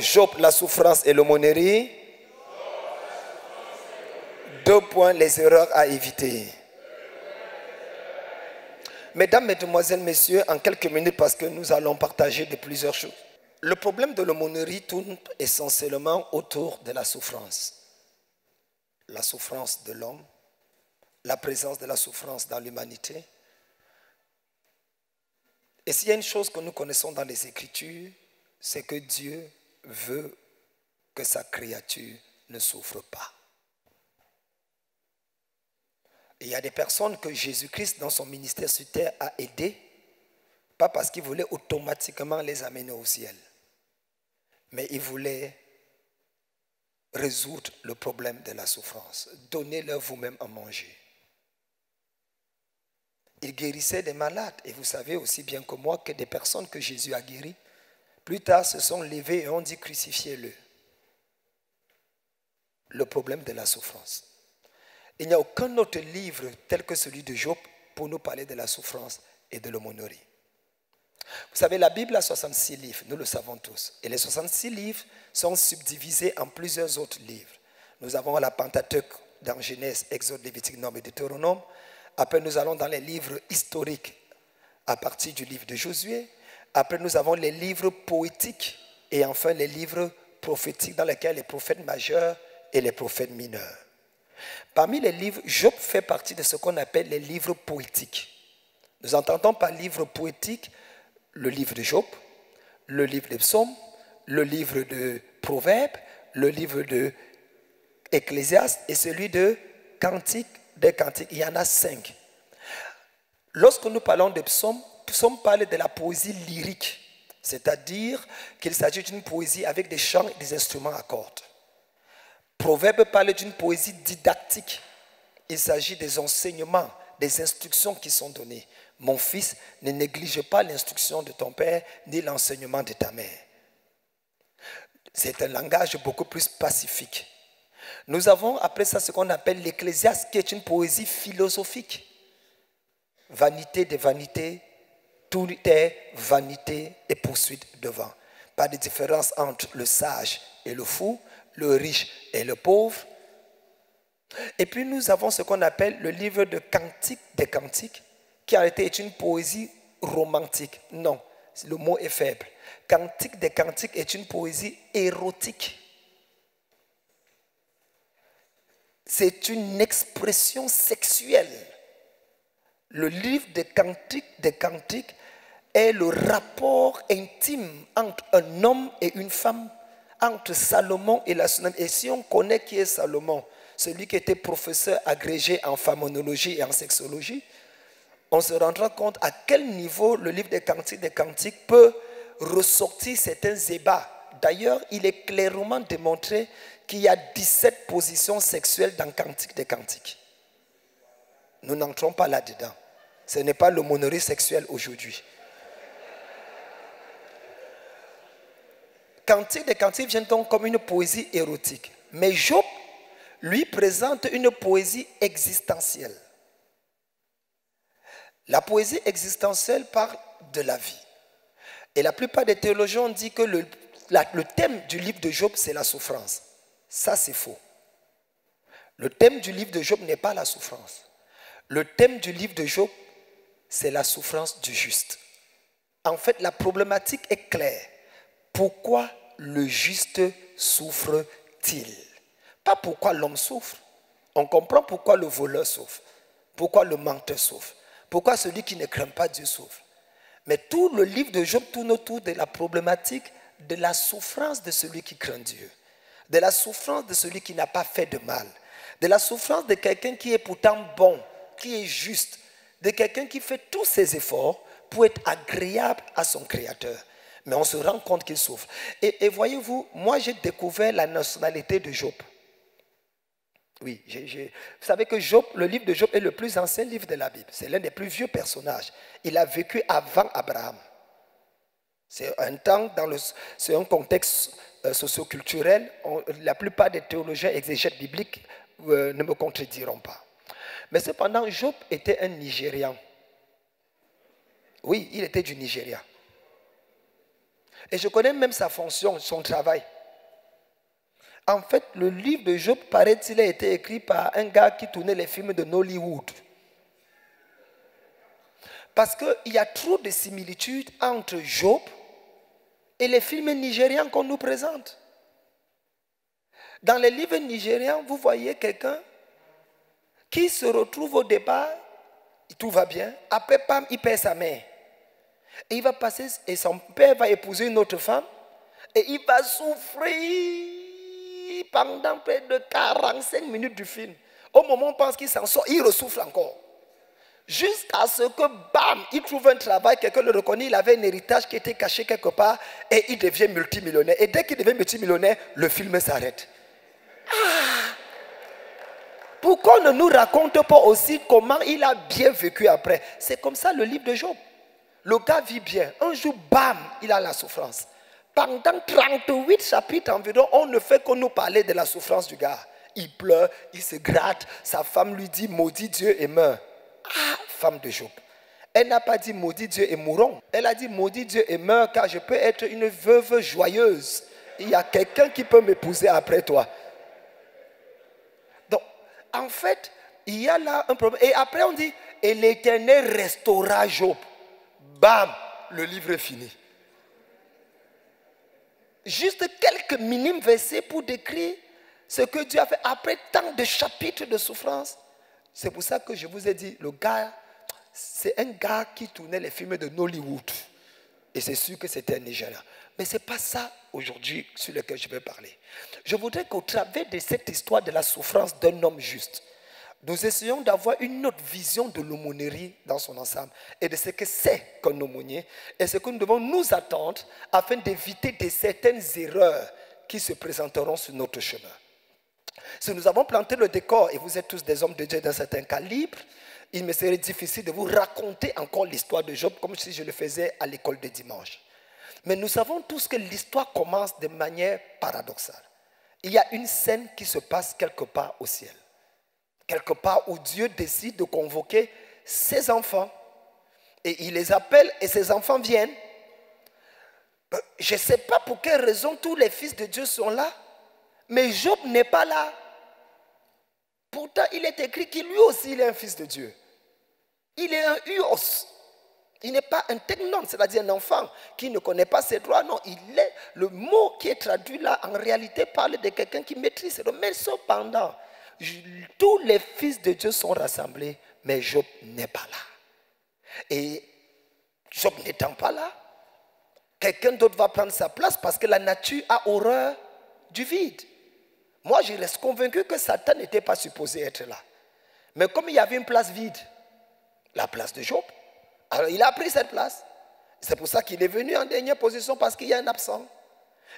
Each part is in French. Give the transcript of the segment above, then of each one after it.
Job, la souffrance et l'aumônerie. Deux points, les erreurs à éviter. Mesdames, Mesdemoiselles, Messieurs, en quelques minutes, parce que nous allons partager de plusieurs choses. Le problème de l'aumônerie tourne essentiellement autour de la souffrance. La souffrance de l'homme, la présence de la souffrance dans l'humanité. Et s'il y a une chose que nous connaissons dans les Écritures, c'est que Dieu veut que sa créature ne souffre pas. il y a des personnes que Jésus-Christ, dans son ministère sur terre, a aidées, pas parce qu'il voulait automatiquement les amener au ciel, mais il voulait résoudre le problème de la souffrance. Donnez-leur vous-même à manger. Il guérissait des malades, et vous savez aussi bien que moi que des personnes que Jésus a guéries, plus tard se sont levées et ont dit crucifiez-le. Le problème de la souffrance. Il n'y a aucun autre livre tel que celui de Job pour nous parler de la souffrance et de l'aumônerie. Vous savez, la Bible a 66 livres, nous le savons tous. Et les 66 livres sont subdivisés en plusieurs autres livres. Nous avons la Pentateuque dans Genèse, Exode, Lévitique, Nombre et Deutéronome. Après, nous allons dans les livres historiques à partir du livre de Josué. Après, nous avons les livres poétiques et enfin les livres prophétiques dans lesquels les prophètes majeurs et les prophètes mineurs. Parmi les livres, Job fait partie de ce qu'on appelle les livres poétiques. Nous entendons par livre poétique le livre de Job, le livre des psaumes, le livre de Proverbes, le livre de Ecclésiaste et celui de Cantique des Cantiques. Il y en a cinq. Lorsque nous parlons de psaumes, psaumes parlent de la poésie lyrique, c'est-à-dire qu'il s'agit d'une poésie avec des chants et des instruments à cordes. Proverbe parle d'une poésie didactique. Il s'agit des enseignements, des instructions qui sont données. Mon fils, ne néglige pas l'instruction de ton père ni l'enseignement de ta mère. C'est un langage beaucoup plus pacifique. Nous avons après ça ce qu'on appelle l'Ecclésiaste, qui est une poésie philosophique. Vanité de vanité, tout est vanité et poursuite devant. Pas de différence entre le sage et le fou, le riche et le pauvre. Et puis nous avons ce qu'on appelle le livre de Cantiques des Cantiques, qui a été une poésie romantique. Non, le mot est faible. Cantique des Cantiques est une poésie érotique. C'est une expression sexuelle. Le livre des Cantiques des Cantiques est le rapport intime entre un homme et une femme entre Salomon et la Sunam. Et si on connaît qui est Salomon, celui qui était professeur agrégé en phonologie et en sexologie, on se rendra compte à quel niveau le livre des cantiques des cantiques peut ressortir certains ébats. D'ailleurs, il est clairement démontré qu'il y a 17 positions sexuelles dans Cantique des Cantiques. Nous n'entrons pas là-dedans. Ce n'est pas l'aumônerie sexuelle aujourd'hui. Cantique des Cantiques vient donc comme une poésie érotique. Mais Job lui présente une poésie existentielle. La poésie existentielle parle de la vie. Et la plupart des théologiens ont dit que le thème du livre de Job, c'est la souffrance. Ça, c'est faux. Le thème du livre de Job n'est pas la souffrance. Le thème du livre de Job, c'est la souffrance du juste. En fait, la problématique est claire. Pourquoi le juste souffre-t-il? Pas pourquoi l'homme souffre. On comprend pourquoi le voleur souffre, pourquoi le menteur souffre, pourquoi celui qui ne craint pas Dieu souffre. Mais tout le livre de Job tourne autour de la problématique de la souffrance de celui qui craint Dieu, de la souffrance de celui qui n'a pas fait de mal, de la souffrance de quelqu'un qui est pourtant bon, qui est juste, de quelqu'un qui fait tous ses efforts pour être agréable à son Créateur mais on se rend compte qu'il souffre. Et, voyez-vous, moi j'ai découvert la nationalité de Job. Oui, vous savez que Job, le livre de Job est le plus ancien livre de la Bible. C'est l'un des plus vieux personnages. Il a vécu avant Abraham. C'est un temps, dans le, c'est un contexte euh, socioculturel. la plupart des théologiens exégètes bibliques euh, ne me contrediront pas. Mais cependant, Job était un Nigérian. Oui, il était du Nigeria. Et je connais même sa fonction, son travail. En fait, le livre de Job, paraît-il, a été écrit par un gars qui tournait les films de Nollywood. Parce qu'il y a trop de similitudes entre Job et les films nigérians qu'on nous présente. Dans les livres nigérians, vous voyez quelqu'un qui se retrouve au départ, tout va bien, après, pam, il perd sa mère. Et il va passer, et son père va épouser une autre femme, et il va souffrir pendant près de 45 minutes du film. Au moment où on pense qu'il s'en sort, il ressouffle encore. Jusqu'à ce que, bam, il trouve un travail, quelqu'un le reconnaît, il avait un héritage qui était caché quelque part et il devient multimillionnaire. Et dès qu'il devient multimillionnaire, le film s'arrête. Ah! Pourquoi on ne nous raconte pas aussi comment il a bien vécu après? C'est comme ça le livre de Job. Le gars vit bien. Un jour, bam, il a la souffrance. Pendant 38 chapitres environ, on ne fait que nous parler de la souffrance du gars. Il pleure, il se gratte. Sa femme lui dit Maudit Dieu et meurt. Ah, femme de Job. Elle n'a pas dit maudit Dieu et mourons. Elle a dit maudit Dieu et meurt car je peux être une veuve joyeuse. Il y a quelqu'un qui peut m'épouser après toi. Donc, en fait, il y a là un problème. Et après, on dit, et l'Éternel restaura Job. Bam, le livre est fini. Juste quelques minimes versets pour décrire ce que Dieu a fait après tant de chapitres de souffrance. C'est pour ça que je vous ai dit, le gars, c'est un gars qui tournait les films de Nollywood. Et c'est sûr que c'était un Nigérian. Mais ce n'est pas ça aujourd'hui sur lequel je vais parler. Je voudrais qu'au travers de cette histoire de la souffrance d'un homme juste, nous essayons d'avoir une autre vision de l'aumônerie dans son ensemble et de ce que c'est qu'un aumônier et ce que nous devons nous attendre afin d'éviter de certaines erreurs qui se présenteront sur notre chemin. Si nous avons planté le décor et vous êtes tous des hommes de Dieu d'un certain calibre, il me serait difficile de vous raconter encore l'histoire de Job comme si je le faisais à l'école de dimanche. Mais nous savons tous que l'histoire commence de manière paradoxale. Il y a une scène qui se passe quelque part au ciel. Quelque part où Dieu décide de convoquer ses enfants. Et il les appelle et ses enfants viennent. Euh, je ne sais pas pour quelle raison tous les fils de Dieu sont là. Mais Job n'est pas là. Pourtant, il est écrit qu'il lui aussi est un fils de Dieu. Il est un huos. Il n'est pas un technon, c'est-à-dire un enfant qui ne connaît pas ses droits. Non, il est le mot qui est traduit là en réalité parle de quelqu'un qui maîtrise ses droits. Mais cependant, tous les fils de Dieu sont rassemblés, mais Job n'est pas là. Et Job n'étant pas là, quelqu'un d'autre va prendre sa place parce que la nature a horreur du vide. Moi, je reste convaincu que Satan n'était pas supposé être là. Mais comme il y avait une place vide, la place de Job, alors il a pris cette place. C'est pour ça qu'il est venu en dernière position parce qu'il y a un absent.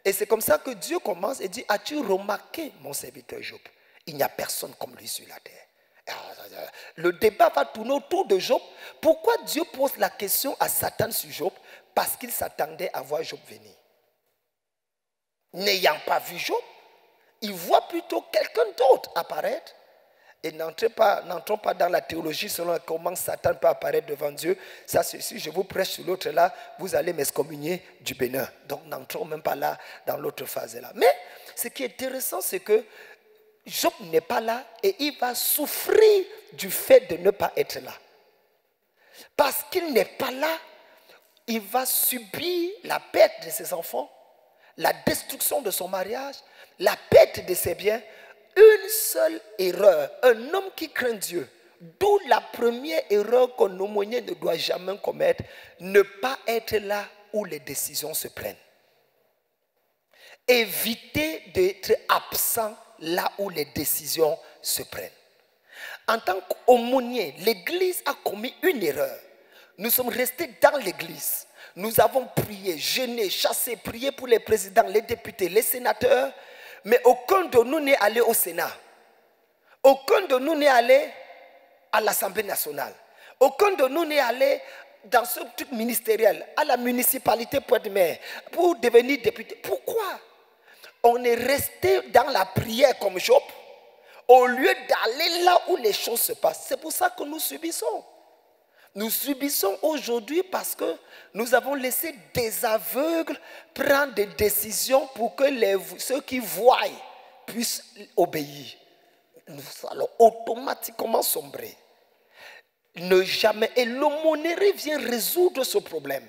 Et c'est comme ça que Dieu commence et dit, as-tu remarqué mon serviteur Job Il n'y a personne comme lui sur la terre. Ah, Le débat va tourner autour de Job. Pourquoi Dieu pose la question à Satan sur Job? Parce qu'il s'attendait à voir Job venir. N'ayant pas vu Job, il voit plutôt quelqu'un d'autre apparaître. Et n'entrons pas, dans la théologie selon comment Satan peut apparaître devant Dieu. Ça, si je vous prêche sur l'autre là, vous allez m'excommunier du bénin. Donc n'entrons même pas là, dans l'autre phase là. Mais ce qui est intéressant, c'est que Job n'est pas là et il va souffrir du fait de ne pas être là. Parce qu'il n'est pas là, il va subir la perte de ses enfants, la destruction de son mariage, la perte de ses biens, une seule erreur. Un homme qui craint Dieu, d'où la première erreur qu'un aumônier ne doit jamais commettre, ne pas être là où les décisions se prennent. Éviter d'être absent là où les décisions se prennent. En tant qu'aumônier, l'Église a commis une erreur. Nous sommes restés dans l'Église. Nous avons prié, jeûné, chassé, prié pour les présidents, les députés, les sénateurs, mais aucun de nous n'est allé au Sénat. Aucun de nous n'est allé à l'Assemblée nationale. Aucun de nous n'est allé dans ce truc ministériel, à la municipalité Pointe-Mer, pour devenir député. Pourquoi? On est resté dans la prière comme Job, au lieu d'aller là où les choses se passent. C'est pour ça que nous subissons. Nous subissons aujourd'hui parce que nous avons laissé des aveugles prendre des décisions pour que ceux qui voient puissent obéir. Nous allons automatiquement sombrer. Ne jamais. Et l'aumônerie vient résoudre ce problème.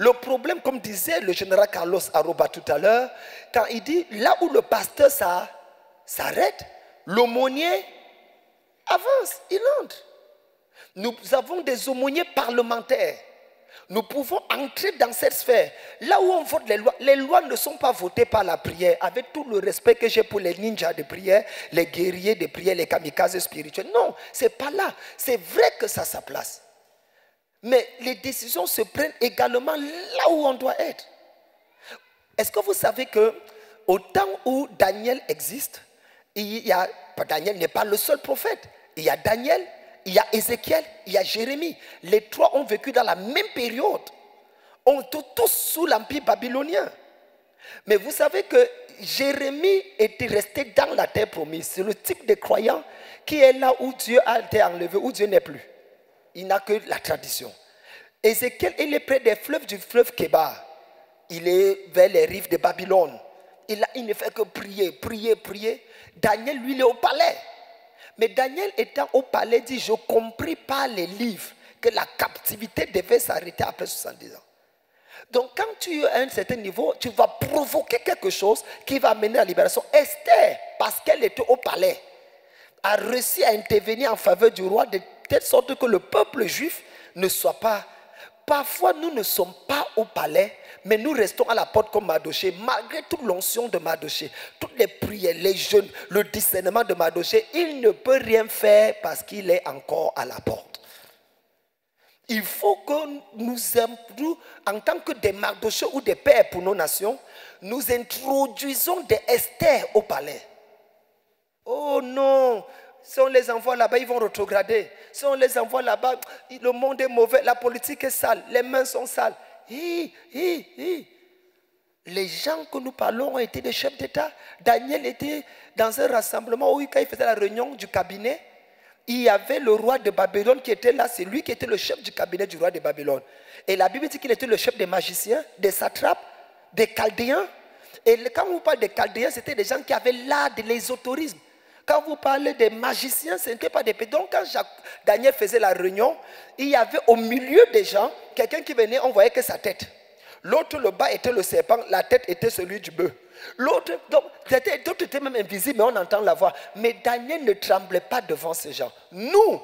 Le problème, comme disait le général Carlos Aroba tout à l'heure, quand il dit là où le pasteur s'arrête, l'aumônier avance, il entre. Nous avons des aumôniers parlementaires. Nous pouvons entrer dans cette sphère. Là où on vote les lois, les lois ne sont pas votées par la prière, avec tout le respect que j'ai pour les ninjas de prière, les guerriers de prière, les kamikazes spirituels. Non, c'est pas là. C'est vrai que ça sa place. Mais les décisions se prennent également là où on doit être. Est-ce que vous savez que au temps où Daniel existe, Daniel n'est pas le seul prophète. Il y a Daniel, il y a Ézéchiel, il y a Jérémie. Les trois ont vécu dans la même période. On était tous sous l'empire babylonien. Mais vous savez que Jérémie était resté dans la terre promise. C'est le type de croyant qui est là où Dieu a été enlevé, où Dieu n'est plus. Il n'a que la tradition. Ézéchiel, il est près des fleuves du fleuve Kéba. Il est vers les rives de Babylone. Il, il ne fait que prier, prier, prier. Daniel, lui, il est au palais. Mais Daniel étant au palais dit, je compris par les livres que la captivité devait s'arrêter après 70 ans. Donc quand tu es à un certain niveau, tu vas provoquer quelque chose qui va mener à la libération. Esther, parce qu'elle était au palais, a réussi à intervenir en faveur du roi de telle sorte que le peuple juif ne soit pas... Parfois, nous ne sommes pas au palais, mais nous restons à la porte comme Madoché, malgré toute l'onction de Madoché, toutes les prières, les jeûnes, le discernement de Madoché, il ne peut rien faire parce qu'il est encore à la porte. Il faut que nous, nous en tant que des Mardoché ou des pères pour nos nations, nous introduisons des Esther au palais. Oh non, si on les envoie là-bas, ils vont rétrograder. Si on les envoie là-bas, le monde est mauvais, la politique est sale, les mains sont sales. Les gens que nous parlons ont été des chefs d'État. Daniel était dans un rassemblement où, quand il faisait la réunion du cabinet, il y avait le roi de Babylone qui était là. C'est lui qui était le chef du cabinet du roi de Babylone. Et la Bible dit qu'il était le chef des magiciens, des satrapes, des chaldéens. Et quand on parle des chaldéens, c'était des gens qui avaient l'art de l'ésotérisme. Quand vous parlez des magiciens, ce n'était pas des Donc quand Daniel faisait la réunion, il y avait au milieu des gens quelqu'un qui venait, on voyait que sa tête. L'autre, le bas était le serpent, la tête était celui du bœuf. L'autre, donc, d'autres étaient même invisibles, mais on entend la voix. Mais Daniel ne tremblait pas devant ces gens. Nous,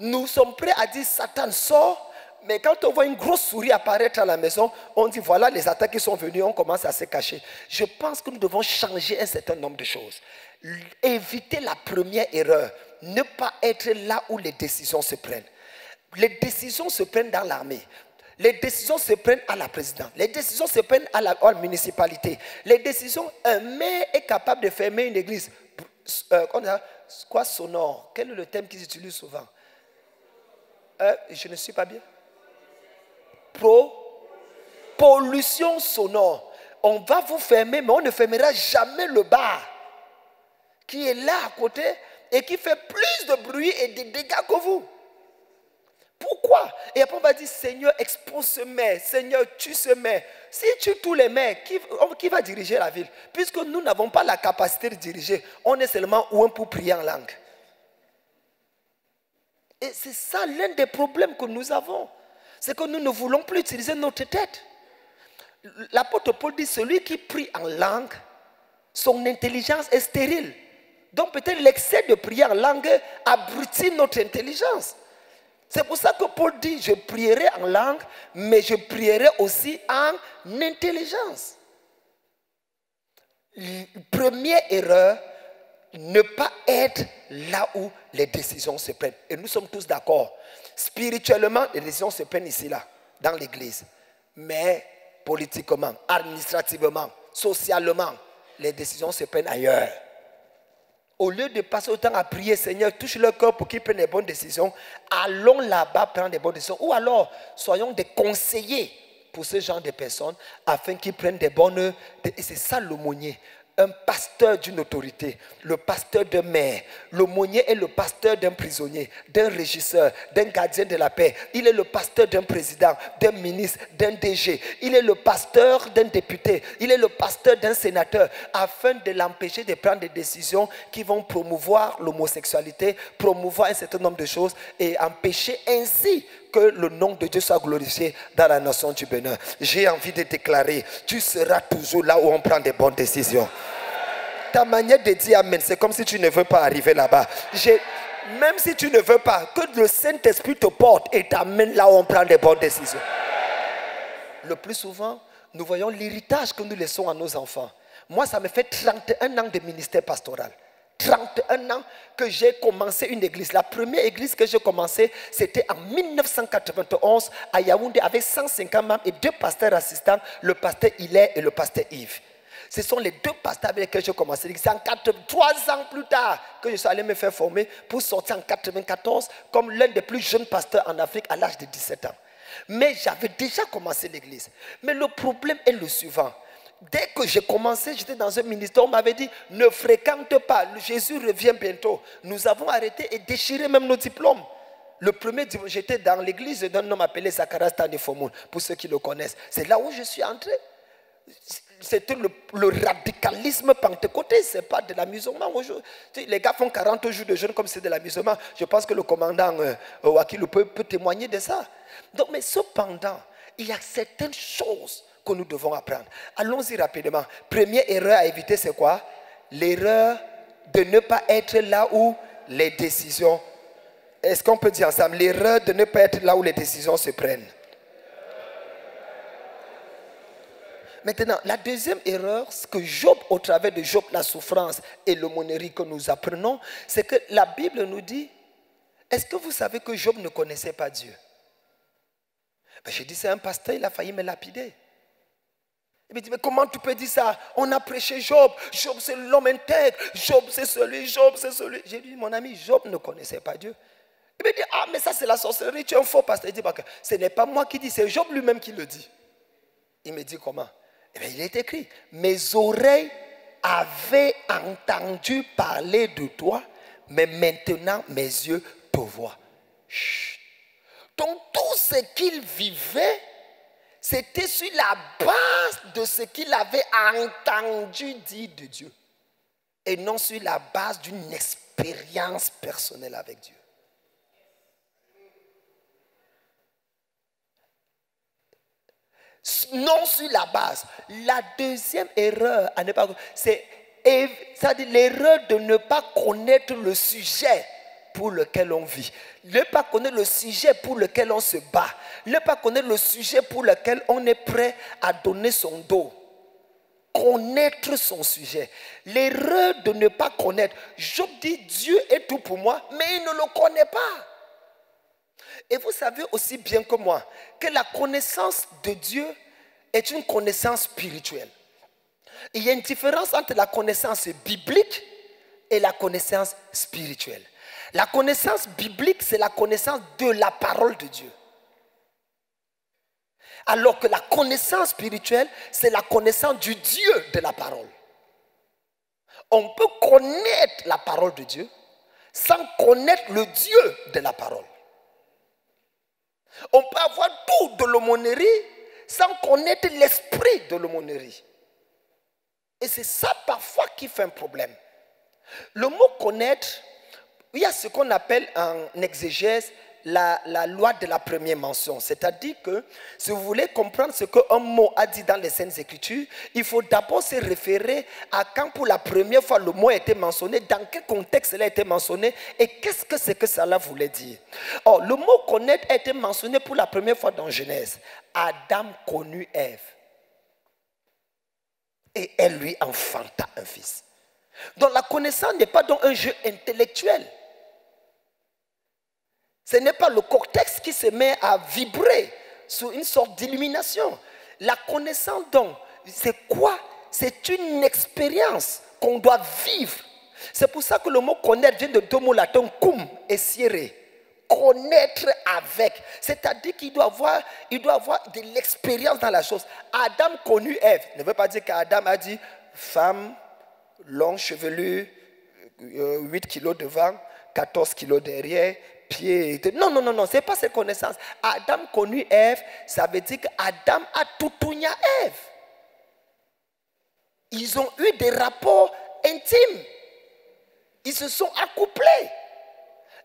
nous sommes prêts à dire Satan sort, mais quand on voit une grosse souris apparaître à la maison, on dit voilà les attaques qui sont venues, on commence à se cacher. Je pense que nous devons changer un certain nombre de choses éviter la première erreur, ne pas être là où les décisions se prennent. Les décisions se prennent dans l'armée. Les décisions se prennent à la présidente. Les décisions se prennent à la, municipalité. Les décisions, un maire est capable de fermer une église. Euh, quoi sonore? Quel est le thème qu'ils utilisent souvent? Euh, Je ne suis pas bien. Pro, pollution sonore. On va vous fermer, mais on ne fermera jamais le bar qui est là à côté et qui fait plus de bruit et de dégâts que vous. Pourquoi? Et après on va dire, Seigneur, expose ce maire, Seigneur, tue ce maire. Si tu tous les maires, qui, va diriger la ville? Puisque nous n'avons pas la capacité de diriger, on est seulement un pour prier en langue. Et c'est ça l'un des problèmes que nous avons. C'est que nous ne voulons plus utiliser notre tête. L'apôtre Paul dit, celui qui prie en langue, son intelligence est stérile. Donc peut-être l'excès de prière en langue abrutit notre intelligence. C'est pour ça que Paul dit, je prierai en langue, mais je prierai aussi en intelligence. Première erreur, ne pas être là où les décisions se prennent. Et nous sommes tous d'accord. Spirituellement, les décisions se prennent ici, là, dans l'église. Mais politiquement, administrativement, socialement, les décisions se prennent ailleurs. Au lieu de passer autant à prier, Seigneur, touche leur cœur pour qu'ils prennent des bonnes décisions, allons là-bas prendre des bonnes décisions. Ou alors, soyons des conseillers pour ce genre de personnes afin qu'ils prennent des bonnes. Et c'est ça l'aumônier. Un pasteur d'une autorité, le pasteur d'un maire, l'aumônier est le pasteur d'un prisonnier, d'un régisseur, d'un gardien de la paix. Il est le pasteur d'un président, d'un ministre, d'un DG. Il est le pasteur d'un député. Il est le pasteur d'un sénateur, afin de l'empêcher de prendre des décisions qui vont promouvoir l'homosexualité, promouvoir un certain nombre de choses et empêcher ainsi que le nom de Dieu soit glorifié dans la nation du Bénin. J'ai envie de déclarer, tu seras toujours là où on prend des bonnes décisions. Ta manière de dire Amen, c'est comme si tu ne veux pas arriver là-bas. Même si tu ne veux pas, que le Saint-Esprit te porte et t'amène là où on prend des bonnes décisions. Le plus souvent, nous voyons l'héritage que nous laissons à nos enfants. Moi, ça me fait 31 ans de ministère pastoral. 31 ans que j'ai commencé une église. La première église que j'ai commencé, c'était en 1991 à Yaoundé avec 150 membres et deux pasteurs assistants, le pasteur Hilaire et le pasteur Yves. Ce sont les deux pasteurs avec lesquels j'ai commencé. C'est trois ans plus tard que je suis allé me faire former pour sortir en 94 comme l'un des plus jeunes pasteurs en Afrique à l'âge de 17 ans. Mais j'avais déjà commencé l'église. Mais le problème est le suivant dès que j'ai commencé, j'étais dans un ministère, on m'avait dit, ne fréquente pas, Jésus revient bientôt. Nous avons arrêté et déchiré même nos diplômes. Le premier j'étais dans l'église d'un homme appelé Zacharias Tanifomoun, pour ceux qui le connaissent. C'est là où je suis entré. C'était le, radicalisme pentecôté, ce n'est pas de l'amusement. Les gars font 40 jours de jeûne comme c'est de l'amusement. Je pense que le commandant euh, peut, peut témoigner de ça. Mais cependant, il y a certaines choses que nous devons apprendre. Allons-y rapidement. Première erreur à éviter, c'est quoi? L'erreur de ne pas être là où les décisions. Est-ce qu'on peut dire ensemble L'erreur de ne pas être là où les décisions se prennent? Maintenant, la deuxième erreur, ce que Job, au travers de Job, la souffrance et l'aumônerie que nous apprenons, c'est que la Bible nous dit, est-ce que vous savez que Job ne connaissait pas Dieu? Ben, J'ai dit, c'est un pasteur, il a failli me lapider. Il me dit, mais comment tu peux dire ça? On a prêché Job. Job, c'est l'homme intègre. Job, c'est celui. Job, c'est celui. J'ai dit, mon ami, Job ne connaissait pas Dieu. Il me dit, ah, mais ça, c'est la sorcellerie. Tu es un faux pasteur. Il dit, ce n'est pas moi qui dis, c'est Job lui-même qui le dit. Il me dit, comment? Eh bien, il est écrit, mes oreilles avaient entendu parler de toi, mais maintenant mes yeux te voient. Donc, tout ce qu'il vivait, c'était sur la base de ce qu'il avait entendu dire de Dieu et non sur la base d'une expérience personnelle avec Dieu. Non sur la base. La deuxième erreur à ne pas c'est l'erreur de ne pas connaître le sujet pour lequel on vit, ne pas connaître le sujet pour lequel on se bat, ne pas connaître le sujet pour lequel on est prêt à donner son dos. Connaître son sujet. L'erreur de ne pas connaître. Job dit Dieu est tout pour moi, mais il ne le connaît pas. Et vous savez aussi bien que moi que la connaissance de Dieu est une connaissance spirituelle. Il y a une différence entre la connaissance biblique et la connaissance spirituelle. La connaissance biblique, c'est la connaissance de la parole de Dieu. Alors que la connaissance spirituelle, c'est la connaissance du Dieu de la parole. On peut connaître la parole de Dieu sans connaître le Dieu de la parole. On peut avoir tout de l'aumônerie sans connaître l'esprit de l'aumônerie. Et c'est ça parfois qui fait un problème. Le mot connaître il y a ce qu'on appelle en exégèse la, loi de la première mention. C'est-à-dire que si vous voulez comprendre ce qu'un mot a dit dans les Saintes Écritures, il faut d'abord se référer à quand pour la première fois le mot a été mentionné, dans quel contexte il a été mentionné et qu'est-ce que c'est que cela voulait dire. Or, le mot connaître a été mentionné pour la première fois dans Genèse. Adam connut Ève. Et elle lui enfanta un fils. Donc la connaissance n'est pas donc un jeu intellectuel. Ce n'est pas le cortex qui se met à vibrer sous une sorte d'illumination. La connaissance donc, c'est quoi? C'est une expérience qu'on doit vivre. C'est pour ça que le mot connaître vient de deux mots latins, cum et siere. Connaître avec. C'est-à-dire qu'il doit avoir, de l'expérience dans la chose. Adam connut Ève. Ne veut pas dire qu'Adam a dit, femme, long, chevelu, 8 kilos devant, 14 kilos derrière, Non, non, non, non, ce n'est pas cette connaissance. Adam connu Ève, ça veut dire qu'Adam a tout à Ève. Ils ont eu des rapports intimes. Ils se sont accouplés.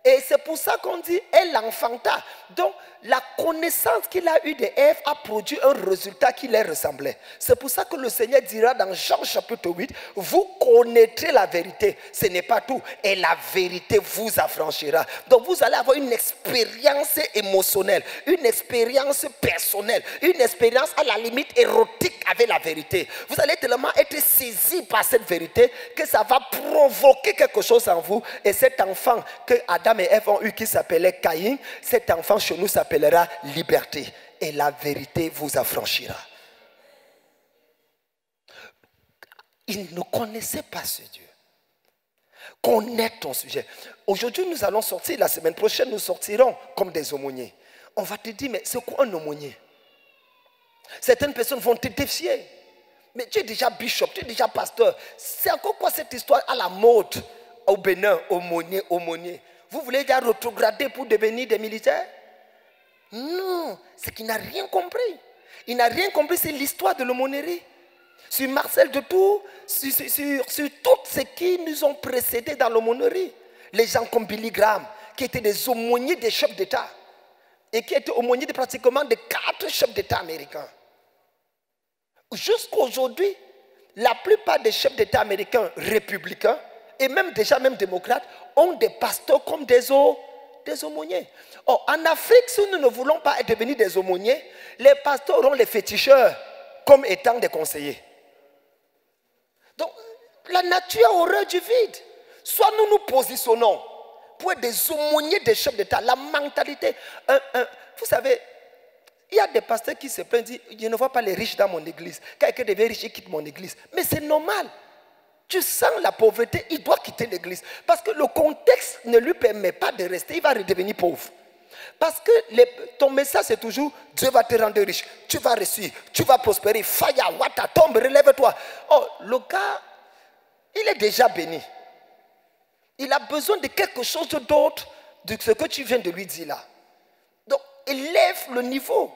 Et c'est pour ça qu'on dit elle l'enfanta. Donc la connaissance qu'il a eue de Ève a produit un résultat qui leur ressemblait. C'est pour ça que le Seigneur dira dans Jean chapitre 8, vous connaîtrez la vérité. Ce n'est pas tout. Et la vérité vous affranchira. Donc vous allez avoir une expérience émotionnelle, une expérience personnelle, une expérience à la limite érotique avec la vérité. Vous allez tellement être saisi par cette vérité que ça va provoquer quelque chose en vous. Et cet enfant que Adam et Ève ont eu qui s'appelait Caïn, cet enfant chez nous s'appellera liberté. Et la vérité vous affranchira. Ils ne connaissaient pas ce Dieu. Connaître ton sujet. Aujourd'hui, nous allons sortir, la semaine prochaine, nous sortirons comme des aumôniers. On va te dire, mais c'est quoi un aumônier? Certaines personnes vont te défier. Mais tu es déjà bishop, tu es déjà pasteur. C'est encore quoi cette histoire à la mode? Au Bénin, aumônier, aumônier Vous voulez déjà retrograder pour devenir des militaires? Non, c'est qu'il n'a rien compris. Il n'a rien compris, c'est l'histoire de l'aumônerie. Sur Marcel de sur, sur, sur, qui nous ont précédés dans l'aumônerie. Les gens comme Billy Graham, qui étaient des aumôniers des chefs d'État. Et qui étaient aumôniers de pratiquement de quatre chefs d'État américains. Jusqu'aujourd'hui, la plupart des chefs d'État américains républicains et même déjà même démocrates ont des pasteurs comme des, des aumôniers. Or, en Afrique, si nous ne voulons pas devenir des aumôniers, les pasteurs auront les féticheurs comme étant des conseillers. Donc, la nature a horreur du vide. Soit nous nous positionnons pour être des aumôniers des chefs d'État. La mentalité. vous savez, il y a des pasteurs qui se plaignent, disent, je ne vois pas les riches dans mon église. Quelqu'un devient riche, il quitte mon église. Mais c'est normal. Tu sens la pauvreté, il doit quitter l'église. Parce que le contexte ne lui permet pas de rester, il va redevenir pauvre. Parce que ton message, c'est toujours Dieu va te rendre riche, tu vas réussir, tu vas prospérer. Faya, wata, tombe, relève-toi. Oh, le gars, il est déjà béni. Il a besoin de quelque chose d'autre de ce que tu viens de lui dire là. Donc, élève le niveau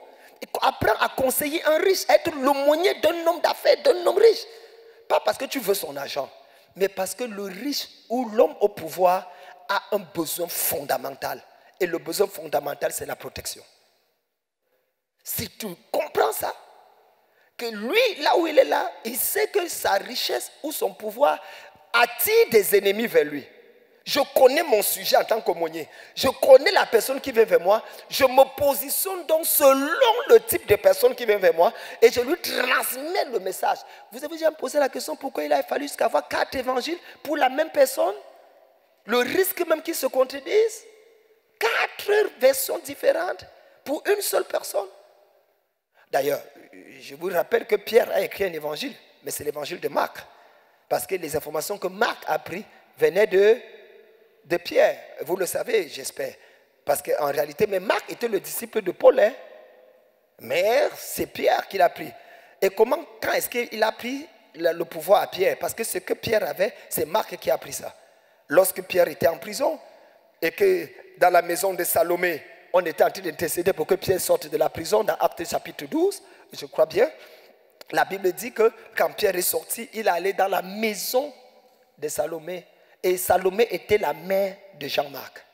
apprends à conseiller un riche, être l'aumônier d'un homme d'affaires, d'un homme riche. Pas parce que tu veux son argent, mais parce que le riche ou l'homme au pouvoir a un besoin fondamental. Et le besoin fondamental, c'est la protection. Si tu comprends ça, que lui, là où il est là, il sait que sa richesse ou son pouvoir attire des ennemis vers lui. Je connais mon sujet en tant qu'aumônier. Je connais la personne qui vient vers moi. Je me positionne donc selon le type de personne qui vient vers moi et je lui transmets le message. Vous avez déjà posé la question pourquoi il a fallu jusqu'à avoir quatre évangiles pour la même personne? Le risque même qu'ils se contredisent Quatre versions différentes pour une seule personne? D'ailleurs, je vous rappelle que Pierre a écrit un évangile, mais c'est l'évangile de Marc. Parce que les informations que Marc a prises venaient de de Pierre. Vous le savez, j'espère. Parce qu'en réalité, mais Marc était le disciple de Paul. Hein. Mais c'est Pierre qui l'a pris. Et comment, quand est-ce qu'il a pris le pouvoir à Pierre? Parce que ce que Pierre avait, c'est Marc qui a pris ça. Lorsque Pierre était en prison et que dans la maison de Salomé, on était en train d'intercéder pour que Pierre sorte de la prison dans Actes chapitre 12, je crois bien. La Bible dit que quand Pierre est sorti, il allé dans la maison de Salomé et Salomé était la mère de Jean-Marc.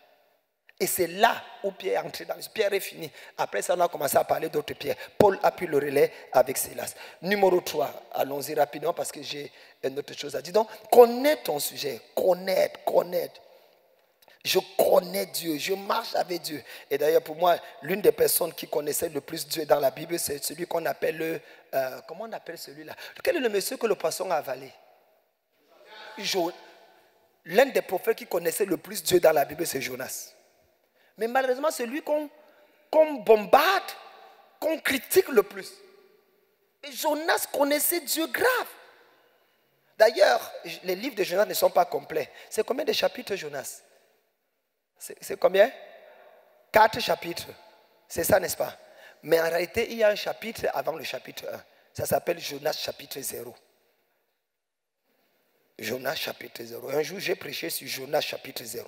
Et c'est là où Pierre est entré dans. Pierre est fini. Après ça, on a commencé à parler d'autres pierres. Paul a pris le relais avec Silas. Numéro 3, allons-y rapidement parce que j'ai une autre chose à dire. Donc, connaître ton sujet. Connaître, connaître. Je connais Dieu, je marche avec Dieu. Et d'ailleurs, pour moi, l'une des personnes qui connaissait le plus Dieu dans la Bible, c'est celui qu'on appelle le. Euh, comment on appelle celui-là? Quel est le monsieur que le poisson a avalé? L'un des prophètes qui connaissait le plus Dieu dans la Bible, c'est Jonas. Mais malheureusement, c'est lui qu'on bombarde, qu'on critique le plus. Et Jonas connaissait Dieu grave. D'ailleurs, les livres de Jonas ne sont pas complets. C'est combien de chapitres, Jonas? C'est combien? Quatre chapitres. C'est ça, n'est-ce pas? Mais en réalité, il y a un chapitre avant le chapitre 1. Ça s'appelle Jonas chapitre 0. Jonas chapitre 0. Un jour, j'ai prêché sur Jonas chapitre 0.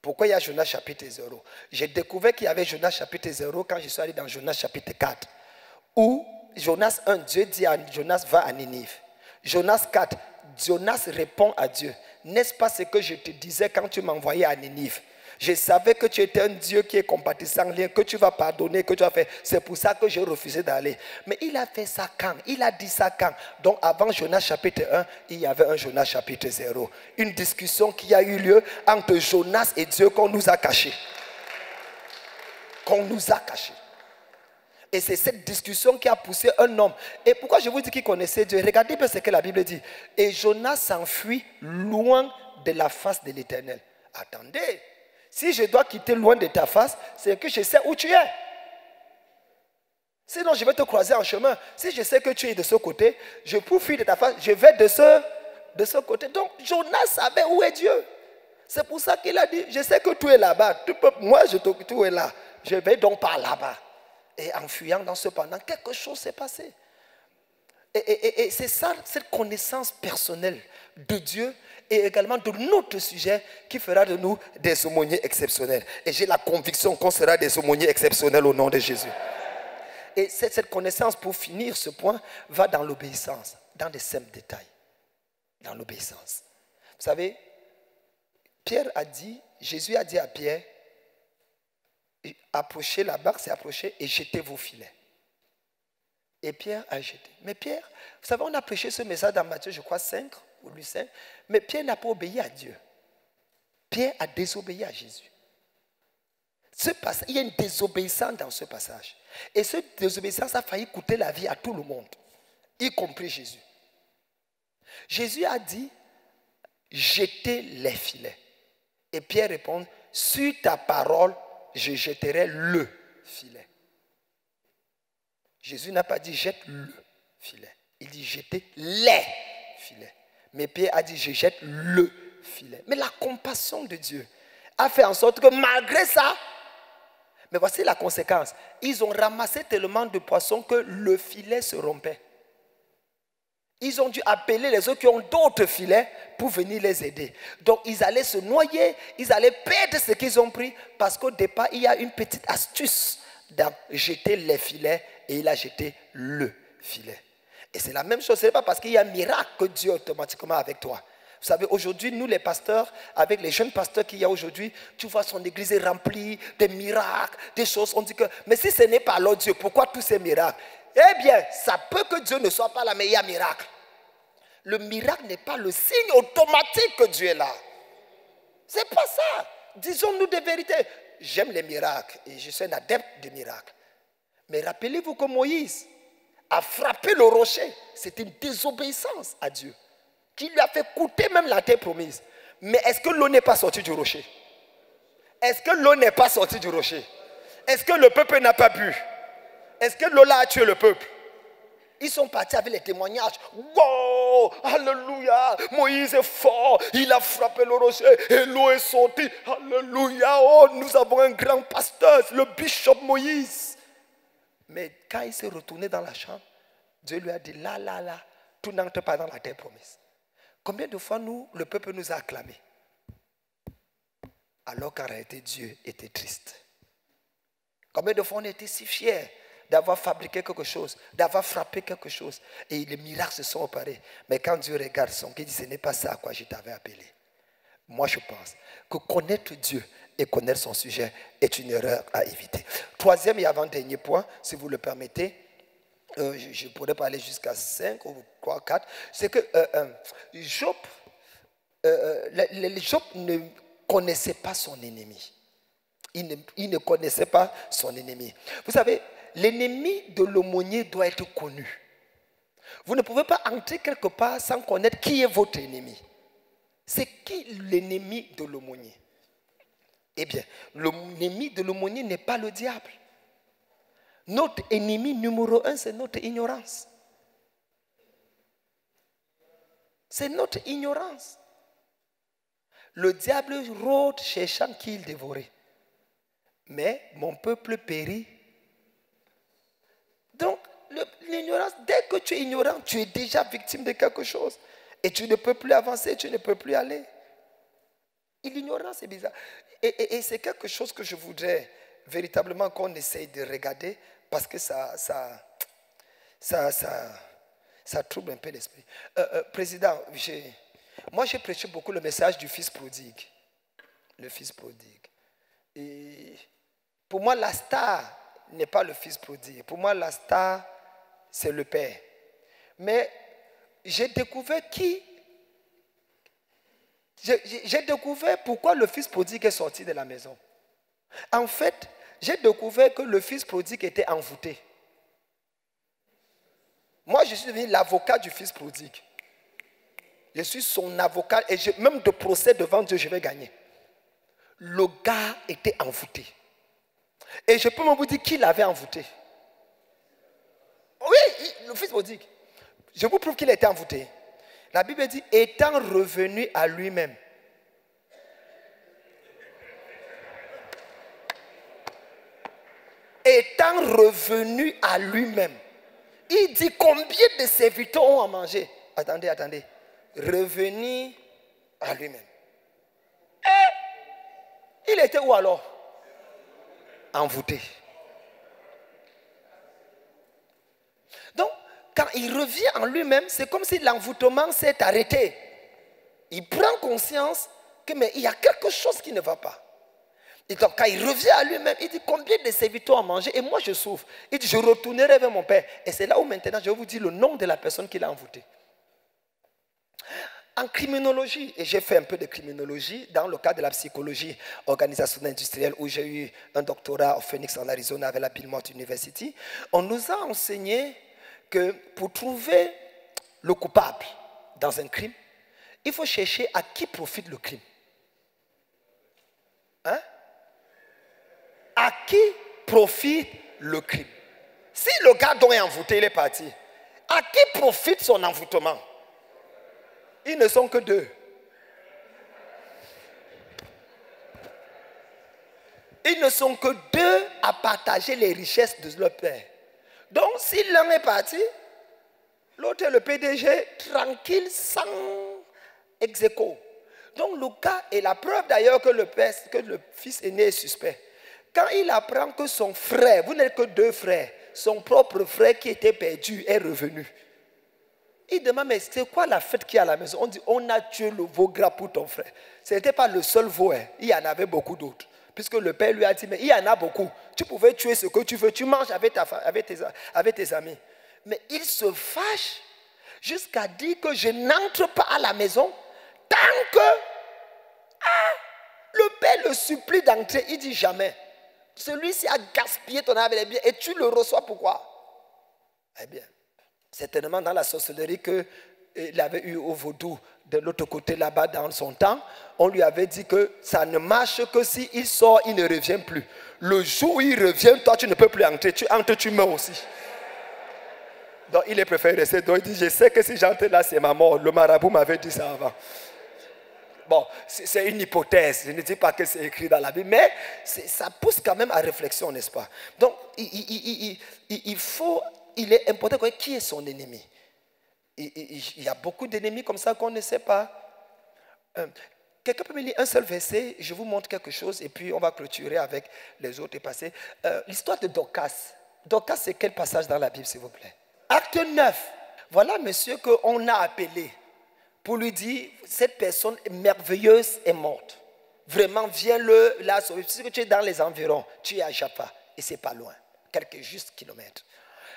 Pourquoi il y a Jonas chapitre 0 J'ai découvert qu'il y avait Jonas chapitre 0 quand je suis allé dans Jonas chapitre 4. Où Jonas 1, Dieu dit à Jonas, va à Ninive. Jonas 4, Jonas répond à Dieu. N'est-ce pas ce que je te disais quand tu m'envoyais à Ninive? Je savais que tu étais un Dieu qui est compatissant, que tu vas pardonner, que tu vas faire. C'est pour ça que j'ai refusé d'aller. Mais il a fait ça quand? Il a dit ça quand? Donc avant Jonas chapitre 1, il y avait un Jonas chapitre 0. Une discussion qui a eu lieu entre Jonas et Dieu qu'on nous a caché. Qu'on nous a caché. Et c'est cette discussion qui a poussé un homme. Et pourquoi je vous dis qu'il connaissait Dieu? Regardez bien ce que la Bible dit. Et Jonas s'enfuit loin de la face de l'Éternel. Attendez, si je dois quitter loin de ta face, c'est que je sais où tu es. Sinon, je vais te croiser en chemin. Si je sais que tu es de ce côté, je peux fuir de ta face, je vais de ce, côté. Donc, Jonas savait où est Dieu. C'est pour ça qu'il a dit, je sais que tu es là-bas. Moi, je te, tu là. Je vais donc par là-bas. Et en fuyant dans ce pendant, quelque chose s'est passé. Et c'est ça, cette connaissance personnelle de Dieu et également de notre sujet qui fera de nous des aumôniers exceptionnels. Et j'ai la conviction qu'on sera des aumôniers exceptionnels au nom de Jésus. Et cette connaissance, pour finir ce point, va dans l'obéissance, dans des simples détails. Dans l'obéissance. Vous savez, Pierre a dit, Jésus a dit à Pierre, approchez la barque, c'est approcher et jetez vos filets. Et Pierre a jeté. Mais Pierre, vous savez, on a prêché ce message dans Matthieu, je crois, 5 ou 5. Mais Pierre n'a pas obéi à Dieu. Pierre a désobéi à Jésus. Ce passage, il y a une désobéissance dans ce passage. Et cette désobéissance a failli coûter la vie à tout le monde, y compris Jésus. Jésus a dit, jetez les filets. Et Pierre répond, sur ta parole, je jetterai le filet. Jésus n'a pas dit jette le filet. Il dit jetez les filets. Mais Pierre a dit je jette le filet. Mais la compassion de Dieu a fait en sorte que malgré ça, mais voici la conséquence. Ils ont ramassé tellement de poissons que le filet se rompait. Ils ont dû appeler les autres qui ont d'autres filets pour venir les aider. Donc ils allaient se noyer, ils allaient perdre ce qu'ils ont pris parce qu'au départ, il y a une petite astuce dans jeter les filets et il a jeté le filet. Et c'est la même chose, ce n'est pas parce qu'il y a un miracle que Dieu est automatiquement avec toi. Vous savez, aujourd'hui, nous les pasteurs, avec les jeunes pasteurs qu'il y a aujourd'hui, tu vois, son église est remplie de miracles, des choses. On dit que, mais si ce n'est pas alors Dieu, pourquoi tous ces miracles? Eh bien, ça peut que Dieu ne soit pas là, mais il y a miracle. Le miracle n'est pas le signe automatique que Dieu est là. C'est pas ça. Disons-nous des vérités. J'aime les miracles et je suis un adepte des miracles. Mais rappelez-vous que Moïse a frappé le rocher. C'est une désobéissance à Dieu qui lui a fait coûter même la terre promise. Mais est-ce que l'eau n'est pas sortie du rocher? Est-ce que l'eau n'est pas sortie du rocher? Est-ce que le peuple n'a pas bu? Est-ce que l'eau a tué le peuple? Ils sont partis avec les témoignages. Wow Alléluia Moïse est fort. Il a frappé le rocher et l'eau est sortie. Alléluia Oh, nous avons un grand pasteur, le bishop Moïse. Mais quand il s'est retourné dans la chambre, Dieu lui a dit, là, là, là, tout n'entre pas dans la terre promise. Combien de fois nous, le peuple nous a acclamés? Alors qu'en réalité Dieu était triste. Combien de fois on était si fiers d'avoir fabriqué quelque chose, d'avoir frappé quelque chose, et les miracles se sont opérés. Mais quand Dieu regarde son dit, ce n'est pas ça à quoi je t'avais appelé. Moi, je pense que connaître Dieu et connaître son sujet est une erreur à éviter. Troisième et avant-dernier point, si vous le permettez, euh, je, pourrais parler jusqu'à 5 ou 3, 4, c'est que euh, euh, Job, Job ne connaissait pas son ennemi. Il ne, il ne connaissait pas son ennemi. Vous savez, l'ennemi de l'aumônier doit être connu. Vous ne pouvez pas entrer quelque part sans connaître qui est votre ennemi. C'est qui l'ennemi de l'aumônier? Eh bien, l'ennemi de l'aumônier n'est pas le diable. Notre ennemi numéro un, c'est notre ignorance. C'est notre ignorance. Le diable rôde cherchant qui il dévorait. Mais mon peuple périt. Donc, l'ignorance, dès que tu es ignorant, tu es déjà victime de quelque chose. Et tu ne peux plus avancer, tu ne peux plus aller. L'ignorance est bizarre. Et, c'est quelque chose que je voudrais véritablement qu'on essaye de regarder parce que ça, ça, ça, ça, trouble un peu l'esprit. Euh, euh, président, moi j'ai prêché beaucoup le message du fils prodigue. Le fils prodigue. Et pour moi, la star n'est pas le fils prodigue. Pour moi, la star, c'est le père. Mais j'ai découvert qui j'ai découvert pourquoi le fils prodigue est sorti de la maison. En fait, j'ai découvert que le fils prodigue était envoûté. Moi, je suis devenu l'avocat du fils prodigue. Je suis son avocat et même de procès devant Dieu, je vais gagner. Le gars était envoûté. Et je peux même vous dire qui l'avait envoûté. Oui, le fils prodigue. Je vous prouve qu'il était envoûté. La Bible dit, étant revenu à lui-même. Étant revenu à lui-même. Il dit combien de serviteurs ont à manger? Attendez, attendez. Revenu à lui-même. Et il était où alors? Envoûté. Donc, quand il revient en lui-même, c'est comme si l'envoûtement s'est arrêté. Il prend conscience que mais il y a quelque chose qui ne va pas. Donc, quand il revient à lui-même, il dit combien de serviteurs ont mangé? Et moi je souffre. Il dit je retournerai vers mon père. Et c'est là où maintenant je vais vous dire le nom de la personne qui l'a envoûté. En criminologie, et j'ai fait un peu de criminologie dans le cadre de la psychologie organisationnelle industrielle où j'ai eu un doctorat au Phoenix en Arizona avec la Billmont University, on nous a enseigné que pour trouver le coupable dans un crime, il faut chercher à qui profite le crime. Hein? À qui profite le crime? Si le gars dont est envoûté, il est parti, à qui profite son envoûtement? Ils ne sont que deux. Ils ne sont que deux à partager les richesses de leur père. Donc, si l'un est parti, l'autre est le PDG, tranquille, sans ex Donc, le cas est la preuve d'ailleurs que le que le fils aîné est suspect. Quand il apprend que son frère, vous n'êtes que deux frères, son propre frère qui était perdu est revenu. Il demande, mais c'est quoi la fête qui est à la maison? On dit, on a tué le veau gras pour ton frère. Ce n'était pas le seul veau, hein. il y en avait beaucoup d'autres. Puisque le père lui a dit, mais il y en a beaucoup. Tu pouvais tuer ce que tu veux. Tu manges avec, tes, amis. Mais il se fâche jusqu'à dire que je n'entre pas à la maison tant que ah, le père le supplie d'entrer. Il dit jamais. Celui-ci a gaspillé ton âme et tu le reçois pourquoi? Eh bien, certainement dans la sorcellerie qu'il avait eu au vaudou de l'autre côté là-bas dans son temps, on lui avait dit que ça ne marche que s'il il sort, il ne revient plus. Le jour où il revient, toi, tu ne peux plus entrer. Tu entres, tu meurs aussi. Donc, il est préféré rester. Donc, il dit, je sais que si j'entre là, c'est ma mort. Le marabout m'avait dit ça avant. Bon, c'est une hypothèse. Je ne dis pas que c'est écrit dans la Bible, mais ça pousse quand même à réflexion, n'est-ce pas? Donc, il, il, faut, il est important qui est son ennemi il y a beaucoup d'ennemis comme ça qu'on ne sait pas. Euh, quelqu'un peut me lire un seul verset, je vous montre quelque chose et puis on va clôturer avec les autres et passer. Euh, l'histoire de Dorcas. Dorcas, c'est quel passage dans la Bible, s'il vous plaît? Acte 9. Voilà monsieur qu'on a appelé pour lui dire cette personne merveilleuse est morte. Vraiment, viens-le là sauver. que tu es dans les environs, tu es à Jaffa et c'est pas loin, quelques juste kilomètres.